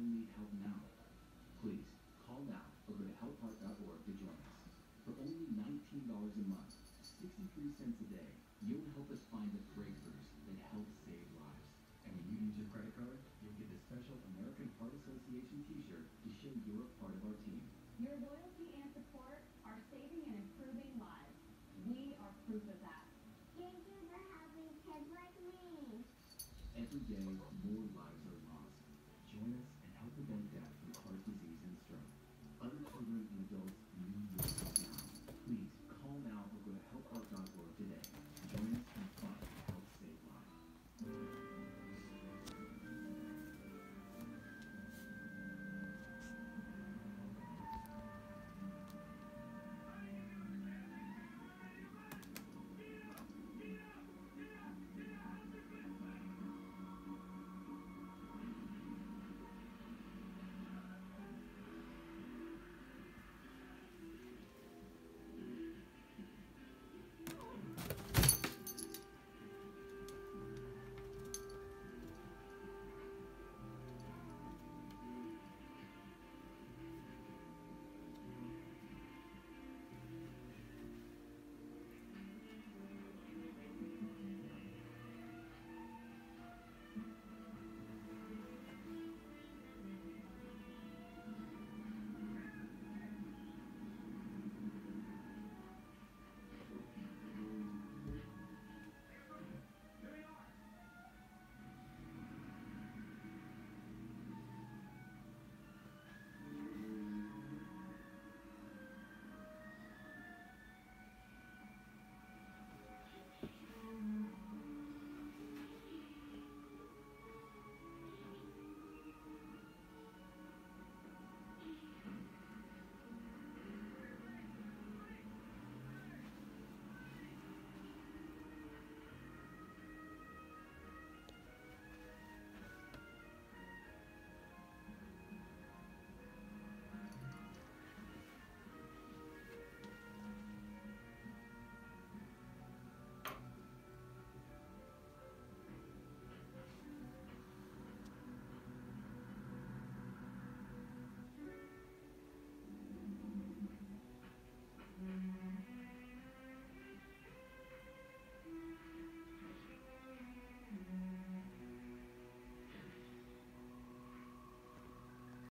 still need help now. Please, call now or go to helpheart.org to join us. For only $19 a month, 63 cents a day, you'll help us find the breakthroughs that help save lives. And when you use your credit card, you'll get a special American Heart Association t-shirt to show you're a part of our team. Your loyalty and support are saving and improving lives. We are proof of that. Thank you for having kids like me. Every day, more lives.